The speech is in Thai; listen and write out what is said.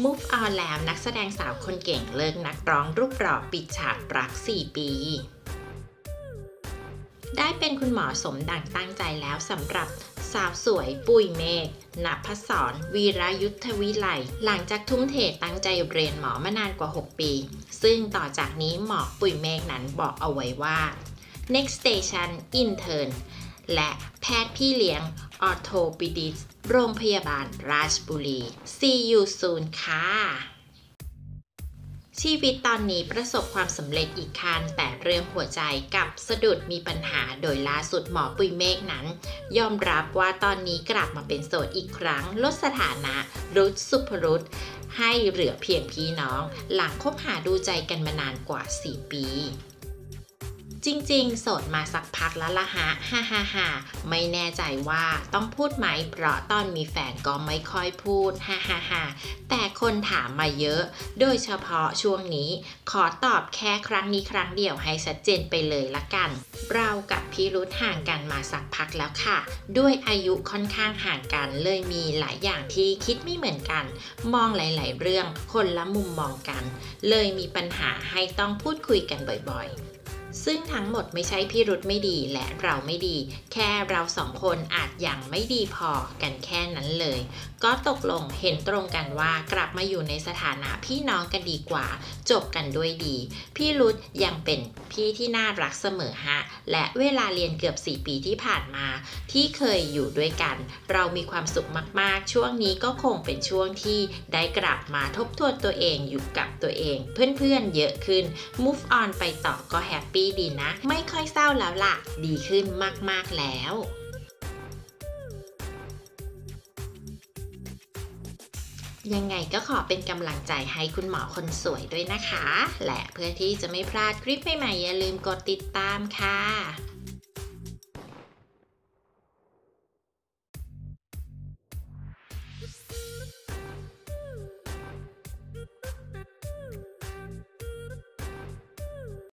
Move on แล้วนักแสดงสาวคนเก่งเลิกนักร้องรูปหล่อปิดฉากรัก 4 ปี ได้เป็นคุณหมอสมดังตั้งใจแล้วสำหรับสาวสวยปุยเมฆนภศรวีรายุทธวิไลหลังจากทุ่มเทตั้งใจเรียนหมอมานานกว่า 6 ปี ซึ่งต่อจากนี้หมอปุยเมฆนั้นบอกเอาไว้ว่า next station intern และแพทย์พี่เลี้ยง ออโทปิดิสโรงพยาบาลราชบุรี see you soon ค่ะ ชีวิตตอนนี้ประสบความสำเร็จอีกคันแต่เรื่องหัวใจกับสะดุดมีปัญหาโดยล่าสุดหมอปุยเมฆนั้น ยอมรับว่าตอนนี้กลับมาเป็นโสดอีกครั้ง ลดสถานะรุดสุภรุษให้เหลือเพียงพี่น้อง หลังคบหาดูใจกันมานานกว่า 4 ปี จริงๆ โสดมาสักพักแล้วละฮะฮ่าฮ่าฮ่าไม่แน่ใจว่าต้องพูดไหม เพราะตอนมีแฟนก็ไม่ค่อยพูดฮ่าฮ่าฮ่าแต่คนถามมาเยอะ โดยเฉพาะช่วงนี้ ขอตอบแค่ครั้งนี้ครั้งเดียวให้ชัดเจนไปเลยละกัน เรากับพี่รุธห่างกันมาสักพักแล้วค่ะ ด้วยอายุค่อนข้างห่างกันเลยมีหลายอย่างที่คิดไม่เหมือนกัน มองหลาย ๆ เรื่องคนละมุมมองกัน เลยมีปัญหาให้ต้องพูดคุยกันบ่อยๆ ซึ่งทั้งหมดไม่ใช่พี่รุธไม่ดีและเราไม่ดี แค่เราสองคนอาจยังไม่ดีพอกันแค่นั้นเลย ก็ตกลงเห็นตรงกันว่ากลับมาอยู่ในสถานะพี่น้องกันดีกว่า จบกันด้วยดี พี่รุธยังเป็นพี่ที่น่ารักเสมอฮะ และเวลาเรียนเกือบ 4 ปีที่ผ่านมา ที่เคยอยู่ด้วยกัน เรามีความสุขมากๆ ช่วงนี้ก็คงเป็นช่วงที่ได้กลับมาทบทวนตัวเองอยู่กับตัวเอง เพื่อนๆเยอะขึ้น move on ไปต่อก็แฮปปี้ดีนะ ไม่ค่อยเศร้าแล้วล่ะ ดีขึ้นมากๆแล้วยังไงก็ขอเป็นกำลังใจให้คุณหมอคนสวยด้วยนะคะ และเพื่อที่จะไม่พลาดคลิปใหม่ๆอย่าลืมกดติดตามค่ะ